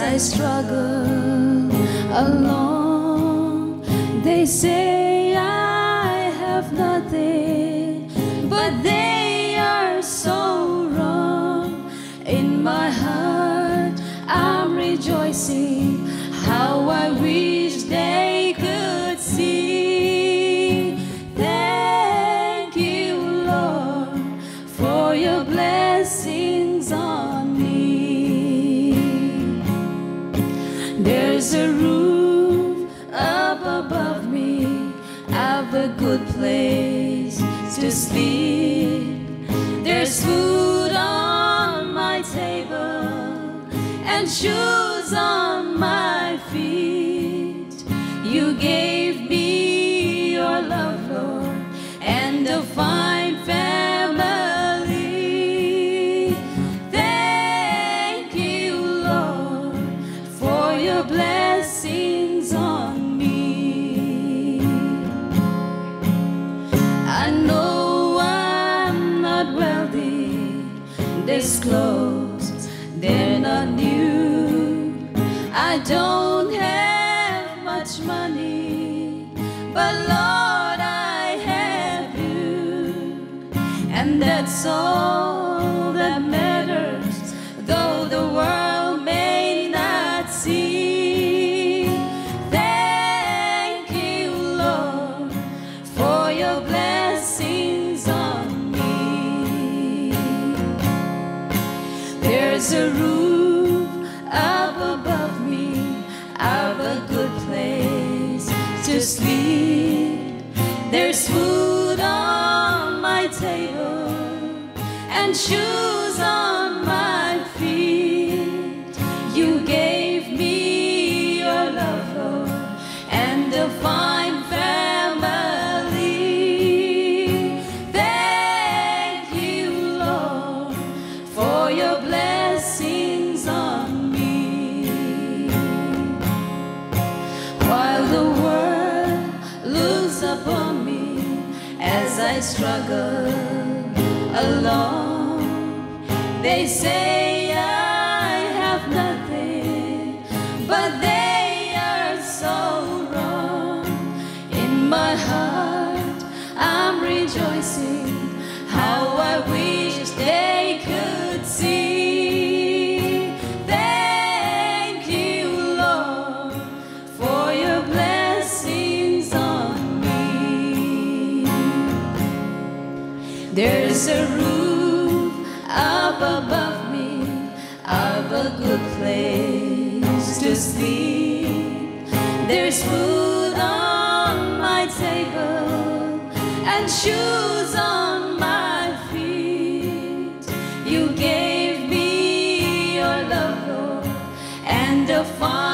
I struggle alone. They say I have nothing, but they are so wrong. In my heart, I'm rejoicing how I wish they I've a good place to sleep. There's food on my table and shoes on Clothes, they're not new. I don't have much money, but Lord, I have you. And that's all There's a roof up above me, I've a good place to sleep. There's food on my table and shoes on I struggle alone, they say I have nothing, but There's a roof up above me of a good place to sleep. There's food on my table and shoes on my feet. You gave me your love, Lord, and a farm.